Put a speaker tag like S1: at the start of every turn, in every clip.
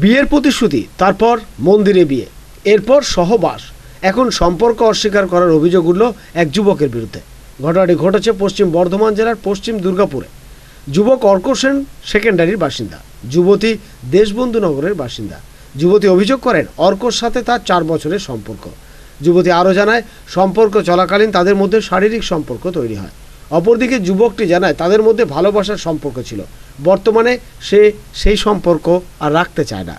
S1: বিয়ের প্রতিশ্রুতি, তারপর মন্দিরে বিয়ে, এরপর সহবাস। এখন সম্পর্ক অস্বীকার করার অভিযোগ উঠল এক যুবকের বিরুদ্ধে। ঘটনাটি ঘটেছে পশ্চিম বর্ধমান জেলার পশ্চিম দুর্গাপুরে। যুবক অর্ক সেন সেকেন্ডারির বাসিন্দা। যুবতী দেশবন্ধু নগরের বাসিন্দা। যুবতী অভিযোগ করেন অর্কর সাথে তার চার বছরের সম্পর্ক। যুবতী আরও জানায়, সম্পর্ক চলাকালীন তাদের মধ্যে শারীরিক সম্পর্ক তৈরি হয়। অপরদিকে যুবকটি জানায়, তাদের মধ্যে ভালোবাসার সম্পর্ক ছিল। বর্তমানে সে সেই সম্পর্ক আর রাখতে চায় না।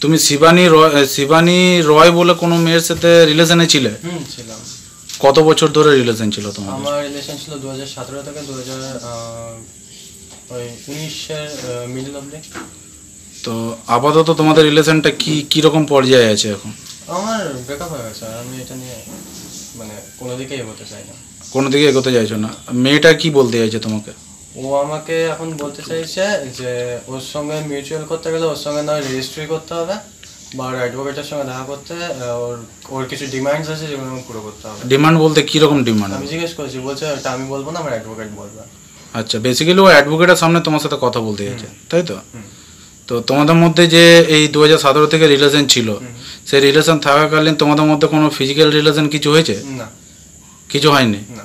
S2: তুমি শিবানী রয় শিবানী রয় বলে কোনো মেয়ের সাথে রিলেশনে ছিলে?
S3: হুম ছিলাম।
S2: কত বছর ধরে রিলেশন ছিল তোমার
S3: আমার রিলেশন ছিল দু হাজার সতেরো থেকে দু হাজার উনিশের মিডল অব্দি
S2: তো আপাতত তোমাদের রিলেশনটা কি কি রকম পর্যায়ে আছে এখন?
S3: আমার ব্রেকআপ হয়ে গেছে আর আমি এটা নিয়ে মানে কোনো দিকে এগোতে চাই না।
S2: কোনো দিকে এগোতে চাইছো না। মেয়েটা কি বলতে চাইছে তোমাকে?
S3: ও আমাকে এখন বলতে চাইছে যে ওর সঙ্গে মিউচুয়াল করতে গেলে ওর সঙ্গে নয় রেজিস্ট্রি করতে হবে বা ওর অ্যাডভোকেটের সঙ্গে দেখা করতে ওর ওর কিছু ডিমান্ডস আছে যেগুলো আমাকে পুরো করতে হবে।
S2: ডিমান্ড বলতে কীরকম ডিমান্ড
S3: আমি জিজ্ঞেস করেছি বলছে ওটা আমি বলব না আমার অ্যাডভোকেট বলবে।
S2: আচ্ছা বেসিক্যালি ও অ্যাডভোকেটের সামনে তোমার সাথে কথা বলতে চাইছে তাই তো? তো তোমাদের মধ্যে যে এই দু হাজার সতেরো থেকে রিলেশন ছিল সেই রিলেশন থাকাকালীন তোমাদের মধ্যে কোনো ফিজিক্যাল রিলেশন কিছু হয়েছে?
S3: না।
S2: কিছু হয়নি?
S3: না।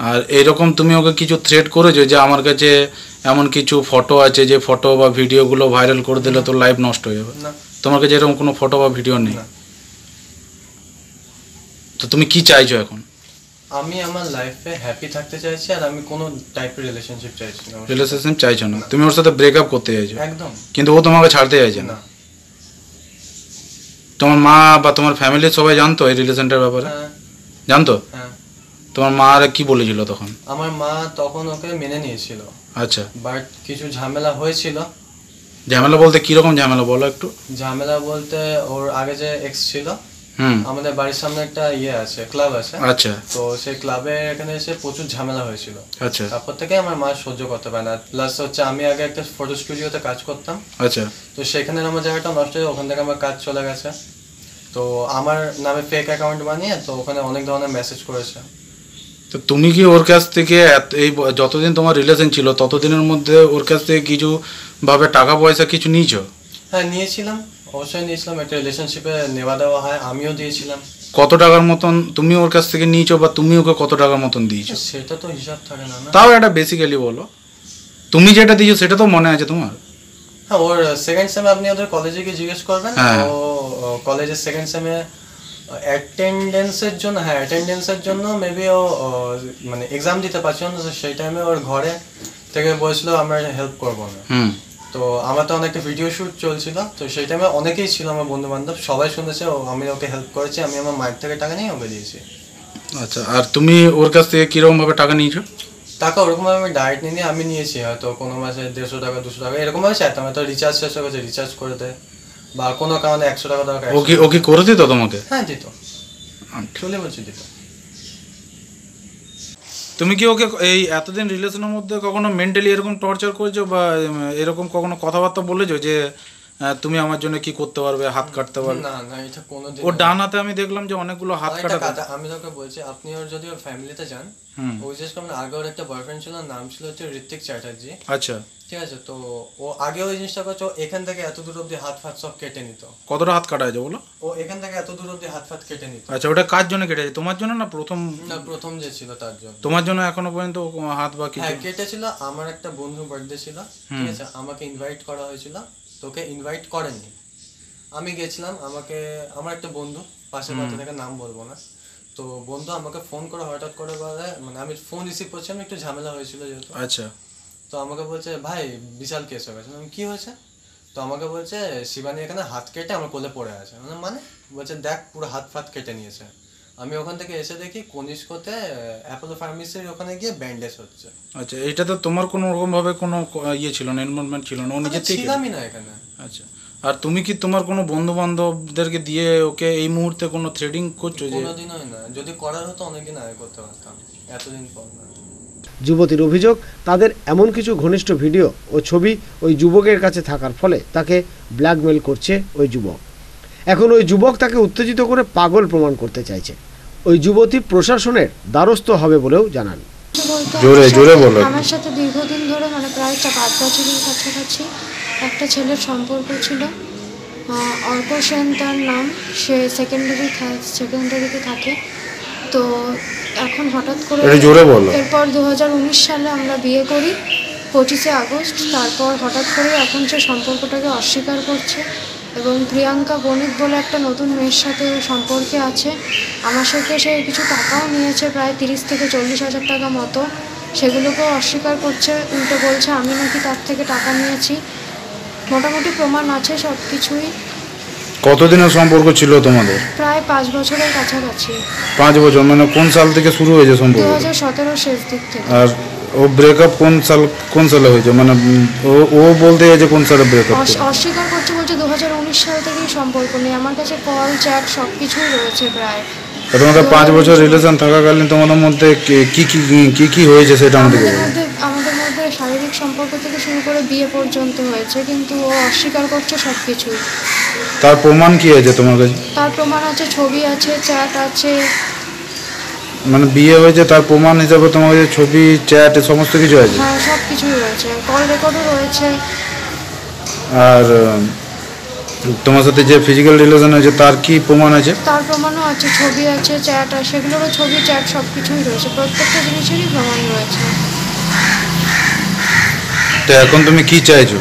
S2: আর এরকম তুমি ওকে কিছু থ্রেট করেছ যে আমার কাছে এমন কিছু ফটো আছে যে ফটো বা ভিডিওগুলো ভাইরাল করে দিলে তোর লাইফ নষ্ট হয়ে যাবে? তোমার কাছে এরকম কোনো ফটো বা ভিডিও নেই? তো তুমি কি চাইছো এখন?
S3: আমি আমার লাইফে হ্যাপি থাকতে চাইছি আর আমি কোনো টাইপের রিলেশনশিপ চাইছি না।
S2: রিলেশনশিপ চাইছো না? তুমি ওর সাথে ব্রেকআপ করতে চাইছো?
S3: একদম।
S2: কিন্তু ও তোমাকে ছাড়তে চাইছে না?
S3: না।
S2: তোমার মা বা তোমার ফ্যামিলির সবাই জানতো এই রিলেশনটার ব্যাপারে?
S3: হ্যাঁ।
S2: জানতো?
S3: হ্যাঁ।
S2: তোমার মা আর কি বলেছিল তখন?
S3: আমার মা তখন ওকে মেনে নিয়েছিল।
S2: আচ্ছা।
S3: বাট কিছু ঝামেলা হয়েছিল।
S2: ঝামেলা বলতে কীরকম ঝামেলা বলো একটু?
S3: ঝামেলা বলতে ওর আগে যে এক্স ছিল
S2: হুম।
S3: আমাদের বাড়ির সামনে একটা ইয়ে আছে ক্লাব আছে।
S2: আচ্ছা।
S3: তো সেই ক্লাবে এখানে এসে প্রচুর ঝামেলা হয়েছিল।
S2: আচ্ছা।
S3: তারপর থেকে আমার মা সহ্য করতে পারে না। প্লাস হচ্ছে আমি আগে একটা ফটো স্টুডিওতে কাজ করতাম।
S2: আচ্ছা।
S3: তো সেখানে আমার জায়গাটা নষ্ট হয়ে ওখান থেকে আমার কাজ চলে গেছে। তো আমার নামে ফেক অ্যাকাউন্ট বানিয়ে তো ওখানে অনেক ধরনের মেসেজ করেছে।
S2: তো তুমি কি ওর কাছ থেকে এই যতদিন তোমার রিলেশন ছিল ততদিনের মধ্যে ওর কাছ থেকে কিছু ভাবে টাকা পয়সা কিছু নিয়েছো?
S3: হ্যাঁ নিয়েছিলাম। অবশ্যই নিয়েছিলাম। একটা রিলেশনশিপে নেওয়া দেওয়া হয় আমিও দিয়েছিলাম।
S2: কত টাকার মতন তুমি ওর কাছ থেকে নিয়েছো বা তুমি ওকে কত টাকার মতন দিয়েছ?
S3: সেটা তো হিসাব থাকে না না?
S2: তাও একটা বেসিক্যালি বলো। তুমি যেটা দিয়েছ সেটা তো মনে আছে তোমার?
S3: হ্যাঁ ওর সেকেন্ড সেমে আপনি ওদের কলেজে গিয়ে জিজ্ঞেস করবেন।
S2: হ্যাঁ।
S3: ও কলেজের সেকেন্ড সেমে অ্যাটেন্ডেন্সের জন্য হ্যাঁ অ্যাটেন্ডেন্সের জন্য মেবি ও মানে এক্সাম দিতে পারছিল না তো সেই টাইমে ওর ঘরে থেকে বলছিল আমরা হেল্প করব না। তো আমার তো অনেকটা ভিডিও শুট চলছিল তো সেই টাইমে অনেকেই ছিল আমার বন্ধু বান্ধব সবাই শুনেছে ও আমি ওকে হেল্প করেছি আমি আমার মায়ের থেকে টাকা নিয়ে ওকে দিয়েছি।
S2: আচ্ছা আর তুমি ওর কাছ থেকে কীরকম ভাবে টাকা নিয়েছো?
S3: টাকা ওরকম ভাবে আমি ডাইরেক্ট নিয়ে আমি নিয়েছি হয়তো কোনো মাসে দেড়শো টাকা দুশো টাকা এরকম ভাবে চাইতাম হয়তো রিচার্জ শেষ হয়ে গেছে রিচার্জ করে দেয়। বা কোনো কারণে একশো টাকা দরকার
S2: ও কি ও কি করে দিত তোমাকে?
S3: হ্যাঁ দিত।
S2: আচ্ছা।
S3: চলে বলছি দিত।
S2: তুমি কি ওকে এই এতদিন রিলেশনের মধ্যে কখনো মেন্টালি এরকম টর্চার করেছ বা এরকম কখনো কথাবার্তা বলেছ যে তুমি আমার জন্য কি করতে পারবে? হাত কাটতে পারবে?
S3: না না এটা কোনো
S2: ও ডান হাতে আমি দেখলাম যে অনেকগুলো হাত কাটা
S3: আমি তোকে বলছি আপনি ওর যদি ওর ফ্যামিলিতে যান ও বিশেষ করে আগে ওর একটা বয়ফ্রেন্ড ছিল নাম ছিল হচ্ছে ঋত্বিক চ্যাটার্জি।
S2: আচ্ছা।
S3: ঠিক আছে তো ও আগে ওই জিনিসটা করছে এখান থেকে এত দূর অব্দি হাত ফাত সব কেটে নিত।
S2: কতটা হাত কাটা আছে বলো?
S3: ও এখান থেকে এত দূর অব্দি হাত ফাত কেটে নিত।
S2: আচ্ছা ওটা কার জন্য কেটেছে? তোমার জন্য না প্রথম?
S3: না প্রথম যে ছিল তার জন্য।
S2: তোমার জন্য এখনও পর্যন্ত হাত বা কিছু
S3: হ্যাঁ কেটেছিল আমার একটা বন্ধু বার্থডে ছিল। ঠিক আছে আমাকে ইনভাইট করা হয়েছিল। তোকে ইনভাইট করেননি। আমি গেছিলাম আমাকে আমার একটা বন্ধু পাশের বাড়ি থেকে নাম বলব না তো বন্ধু আমাকে ফোন করে হঠাৎ করে বলে মানে আমি ফোন রিসিভ করছিলাম একটু ঝামেলা হয়েছিল যেহেতু।
S2: আচ্ছা।
S3: তো আমাকে বলছে ভাই বিশাল কেস হয়ে গেছে। কি হয়েছে? তো আমাকে বলছে শিবানী এখানে হাত কেটে আমার কোলে পড়ে আছে। আমি বললাম, মানে বলছে দেখ পুরো হাত ফাত কেটে নিয়েছে। আমি ওখান থেকে এসে দেখি কনিষ্কতে অ্যাপোলো ফার্মেসির ওখানে গিয়ে ব্যান্ডেজ হচ্ছে।
S2: আচ্ছা এটা তো তোমার কোনো রকম ভাবে কোনো ইয়ে ছিল না ইনভলভমেন্ট ছিল না ও
S3: আমি
S2: নিজের থেকে?
S3: ছিলামই না এখানে।
S2: আচ্ছা আর তুমি কি তোমার কোনো বন্ধু বান্ধবদেরকে দিয়ে ওকে এই মুহূর্তে কোনো থ্রেডিং করছ যে
S3: হয় না। যদি করার হতো অনেকদিন আগে করতে পারতাম এতদিন পর না।
S1: যুবতীর অভিযোগ তাদের এমন কিছু ঘনিষ্ঠ ভিডিও ও ছবি ওই যুবকের কাছে থাকার ফলে তাকে ব্ল্যাকমেল করছে ওই যুবক। এখন ওই যুবক তাকে উত্তেজিত করে পাগল প্রমাণ করতে চাইছে। ওই যুবতী প্রশাসনের দ্বারস্থ হবে বলেও জানান।
S2: জোরে-
S4: আমার
S2: জোরে
S4: সাথে-
S2: বলো
S4: আমার সাথে দীর্ঘদিন ধরে মানে প্রায় চা পাঁচ বছরের কাছাকাছি একটা ছেলের সম্পর্ক ছিল। আহ, অর্ক সেন তার নাম সে সেকেন্ডারি সেকেন্ডারিতে থাকে। তো এখন হঠাৎ করে
S2: জোরে বলো।
S4: এরপর দু হাজার উনিশ সালে আমরা বিয়ে করি পঁচিশে আগস্ট। তারপর হঠাৎ করে এখন সে সম্পর্কটাকে অস্বীকার করছে। এবং প্রিয়াঙ্কা বণিক বলে একটা নতুন মেয়ের সাথে সম্পর্কে আছে। আমার সাথে সে কিছু টাকাও নিয়েছে প্রায় তিরিশ থেকে চল্লিশ হাজার টাকা মতো। সেগুলোকেও অস্বীকার করছে উল্টো বলছে আমি নাকি তার থেকে টাকা নিয়েছি। মোটামুটি প্রমাণ আছে সব কিছুই
S2: কতদিনের সম্পর্ক ছিল তোমাদের?
S4: প্রায় পাঁচ বছরের কাছাকাছি।
S2: পাঁচ বছর মানে কোন সাল থেকে শুরু হয়েছে সম্পর্ক দু
S4: হাজার সতেরো শেষ দিক থেকে।
S2: আর ও ব্রেকআপ কোন সাল কোন সালে হয়েছে? মানে ও ও বলতে গেছে কোন সালে ব্রেকআপ
S4: অস্বীকার করছে বলছে দু হাজার উনিশ সাল থেকেই সম্পর্ক নেই। আমার কাছে কল চ্যাট সব কিছুই রয়েছে প্রায়।
S2: তোমাদের পাঁচ বছর রিলেশন থাকাকালীন তোমাদের মধ্যে কি কি কি- কি হয়েছে সেটা
S4: আমাদের আমাদের মধ্যে শারীরিক সম্পর্ক থেকে শুরু করে বিয়ে পর্যন্ত হয়েছে কিন্তু ও অস্বীকার করছে সব কিছুই
S2: তার প্রমাণ কি আছে তোমার কাছে?
S4: তার প্রমাণ আছে ছবি আছে চ্যাট আছে
S2: মানে বিয়ে হয়েছে তার প্রমাণ হিসাবে তোমার কাছে ছবি চ্যাট সমস্ত কিছু আছে?
S4: হ্যাঁ সব কিছুই রয়েছে। কল রেকর্ডও রয়েছে।
S2: আর তোমার সাথে যে ফিজিক্যাল রিলেশন আছে তার কি প্রমাণ আছে?
S4: তার প্রমাণও আছে ছবি আছে চ্যাট আছে সেগুলোরও ছবি চ্যাট সব কিছুই রয়েছে। প্রত্যেকটা জিনিসেরই প্রমাণ রয়েছে।
S2: তো এখন তুমি কি চাইছো?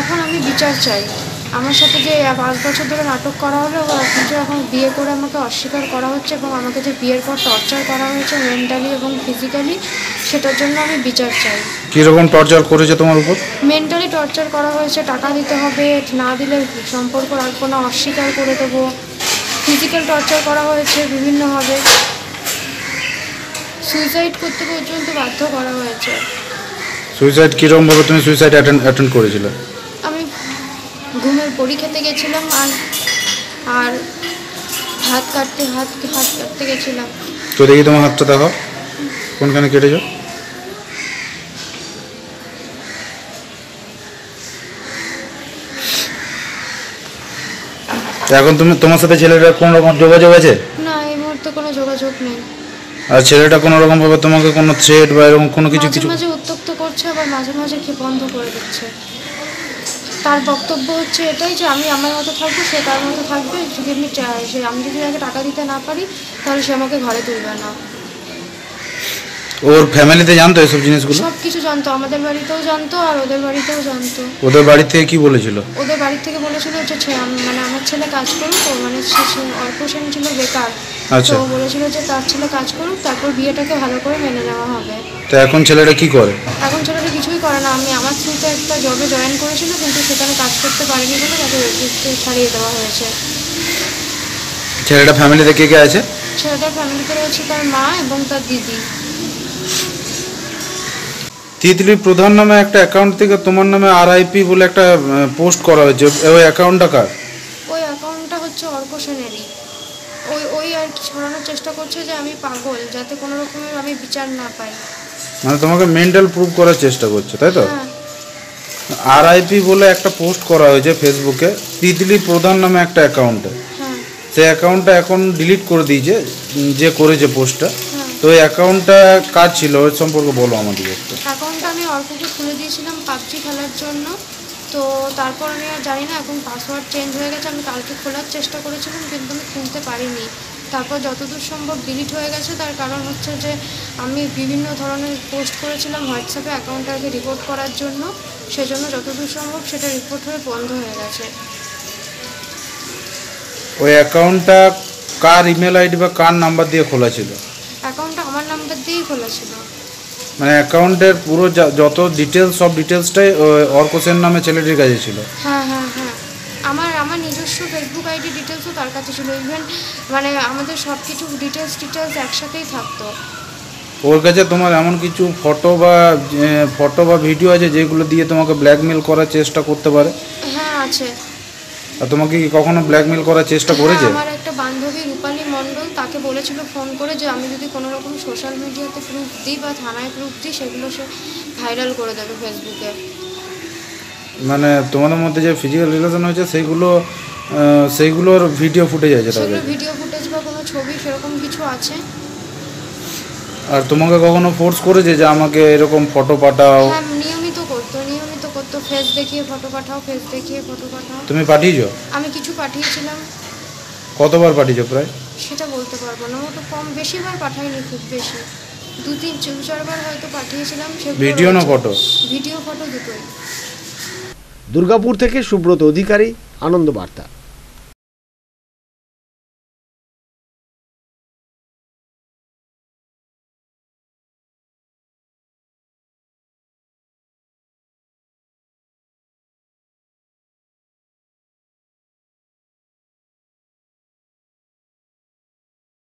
S4: এখন আমি বিচার চাই। আমার সাথে যে পাঁচ বছর ধরে নাটক করা হলো ও এখন যে এখন বিয়ে করে আমাকে অস্বীকার করা হচ্ছে এবং আমাকে যে বিয়ের পর টর্চার করা হয়েছে মেন্টালি এবং ফিজিক্যালি সেটার জন্য আমি বিচার চাই।
S2: কীরকম টর্চার করেছে তোমার উপর?
S4: মেন্টালি টর্চার করা হয়েছে টাকা দিতে হবে না দিলে সম্পর্ক রাখব না অস্বীকার করে দেবো। ফিজিক্যাল টর্চার করা হয়েছে বিভিন্নভাবে। সুইসাইড করতে পর্যন্ত বাধ্য করা হয়েছে।
S2: সুইসাইড কীরকমভাবে তুমি সুইসাইড অ্যাটেন্ড অ্যাটেন্ড করেছিলে?
S4: ঘুমের বড়ি খেতে গেছিলাম আর আর হাত কাটতে হাত হাত কাটতে গেছিলাম।
S2: তো দেখি তোমার হাতটা দেখো। কোনখানে কেটেছো? এখন তুমি তোমার সাথে ছেলেটার কোনো রকম যোগাযোগ আছে?
S4: না এই মুহূর্তে কোনো যোগাযোগ নেই।
S2: আর ছেলেটা কোনো রকম ভাবে তোমাকে কোনো থ্রেট বা এরকম কোনো কিছু কিছু
S4: মাঝে মাঝে উত্তক্ত করছে আবার মাঝে মাঝে খেয়ে বন্ধ করে দিচ্ছে। তার বক্তব্য হচ্ছে এটাই যে আমি আমার মতো থাকব, সে তার মতো থাকবে। যদি আমি আমি যদি তাকে টাকা দিতে না পারি, তাহলে সে আমাকে ঘরে তুলবে না।
S2: ওর ফ্যামিলিতে জানতো এসব জিনিসগুলো?
S4: সব কিছু জানতো আমাদের বাড়িতেও জানতো আর ওদের বাড়িতেও জানতো।
S2: ওদের বাড়ি থেকে কি বলেছিল?
S4: ওদের বাড়ি থেকে বলেছিল যে ছে- আম- মানে আমার ছেলে কাজ করুক ও মানে সে সে- অল্প সেন ছিল বেকার।
S2: আচ্ছা।
S4: তো বলেছিল যে তার ছেলে কাজ করুক তারপর বিয়েটাকে ভালো করে মেনে নেওয়া হবে।
S2: তো এখন ছেলেটা কি করে?
S4: এখন ছেলেটা কিছুই করে না। আমি আমার থ্রুতে একটা জবে জয়েন করেছিল কিন্তু সেখানে কাজ করতে পারিনি বলে তাকে রেজিস্ট্রি ছাড়িয়ে দেওয়া হয়েছে।
S2: ছেলেটা ফ্যামিলিতে কে কে আছে?
S4: ছেলেটার ফ্যামিলিতে রয়েছে তার মা এবং তার দিদি।
S2: তিতলি প্রধান নামে একটা অ্যাকাউন্ট থেকে তোমার নামে আরআইপি বলে একটা পোস্ট করা হয়েছে। ওই অ্যাকাউন্টটা কার?
S4: ওই অ্যাকাউন্টটা হচ্ছে অর্ক সেনেরই। ওই ওই আর কি ছড়ানোর চেষ্টা করছে যে আমি পাগল যাতে কোনো রকমের আমি বিচার না পাই।
S2: মানে তোমাকে মেন্টাল প্রুভ করার চেষ্টা করছে তাই তো?
S4: হ্যাঁ।
S2: আরআইপি বলে একটা পোস্ট করা হয়েছে ফেসবুকে তিতলি প্রধান নামে একটা অ্যাকাউন্টে সে অ্যাকাউন্টটা এখন ডিলিট করে দিয়েছে যে করেছে পোস্টটা
S4: হ্যাঁ।
S2: তো ওই অ্যাকাউন্টটা কার ছিল ওর সম্পর্কে বলো আমাদের একটু।
S4: অল্পকে খুলে দিয়েছিলাম পাবজি খেলার জন্য। তো তারপর আমি আর জানি না এখন পাসওয়ার্ড চেঞ্জ হয়ে গেছে আমি কালকে খোলার চেষ্টা করেছিলাম কিন্তু আমি খুলতে পারিনি। তারপর যতদূর সম্ভব ডিলিট হয়ে গেছে তার কারণ হচ্ছে যে আমি বিভিন্ন ধরনের পোস্ট করেছিলাম হোয়াটসঅ্যাপে অ্যাকাউন্টটাকে রিপোর্ট করার জন্য। সেজন্য যতদূর সম্ভব সেটা রিপোর্ট হয়ে বন্ধ হয়ে গেছে।
S2: ওই অ্যাকাউন্টটা কার ইমেল আইডি বা কার নাম্বার দিয়ে খোলা ছিল?
S4: অ্যাকাউন্টটা আমার নাম্বার দিয়েই খোলা ছিল।
S2: মানে অ্যাকাউন্টের পুরো যত ডিটেলস সব ডিটেলসটাই অর্কসের নামে ছেলেটির কাছে ছিল।
S4: হ্যাঁ হ্যাঁ হ্যাঁ। আমার আমার নিজস্ব ফেসবুক আইডি ডিটেলসও তার কাছে ছিল। ইভেন মানে আমাদের সব কিছু ডিটেলস ডিটেলস একসাথেই থাকতো।
S2: ওর কাছে তোমার এমন কিছু ফটো বা ফটো বা ভিডিও আছে যেগুলো দিয়ে তোমাকে ব্ল্যাকমেল করার চেষ্টা করতে পারে?
S4: হ্যাঁ আছে।
S2: আর তোমাকে কি কখনো ব্ল্যাকমেল করার চেষ্টা করেছে?
S4: আমার একটা বান্ধবী রূপালী মণ্ডল তাকে বলেছিল ফোন করে যে আমি যদি কোনো রকম সোশ্যাল মিডিয়াতে প্রুফ দিই বা থানায় প্রুফ দিই সেগুলো সে ভাইরাল করে দেবে ফেসবুকে
S2: মানে তোমাদের মধ্যে যে ফিজিক্যাল রিলেশন হয়েছে সেইগুলো সেইগুলোর ভিডিও ফুটেজ আছে
S4: সেগুলো ভিডিও ফুটেজ বা কোনো ছবি সেরকম কিছু আছে?
S2: আর তোমাকে কখনো ফোর্স করেছে যে আমাকে এরকম ফটো পাঠাও?
S4: হ্যাঁ ফেস দেখিয়ে ফটো পাঠাও ফেস দেখিয়ে ফটো পাঠাও।
S2: তুমি পাঠিয়েছো?
S4: আমি কিছু পাঠিয়েছিলাম।
S2: কতবার পাঠিয়েছো প্রায়?
S4: সেটা বলতে পারব না। তো কম বেশিবার পাঠাইনি খুব বেশি। দু তিন চার চারবার হয়তো পাঠিয়েছিলাম
S2: ভিডিও না ফটো
S4: ভিডিও ফটো দুটোই।
S1: দুর্গাপুর থেকে সুব্রত অধিকারী আনন্দ বার্তা।